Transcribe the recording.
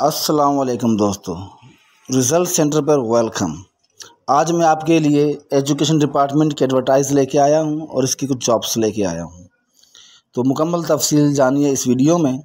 अस्सलाम वालेकुम दोस्तों। रिज़ल्ट सेंटर पर वेलकम। आज मैं आपके लिए एजुकेशन डिपार्टमेंट की एडवर्टाइज़ लेके आया हूँ और इसकी कुछ जॉब्स लेके आया हूँ। तो मुकम्मल तफसील जानिए इस वीडियो में।